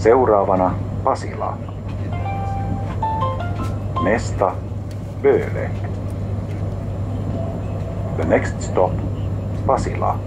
Seuraavana Pasila. Nesta Böle. The next stop Pasila.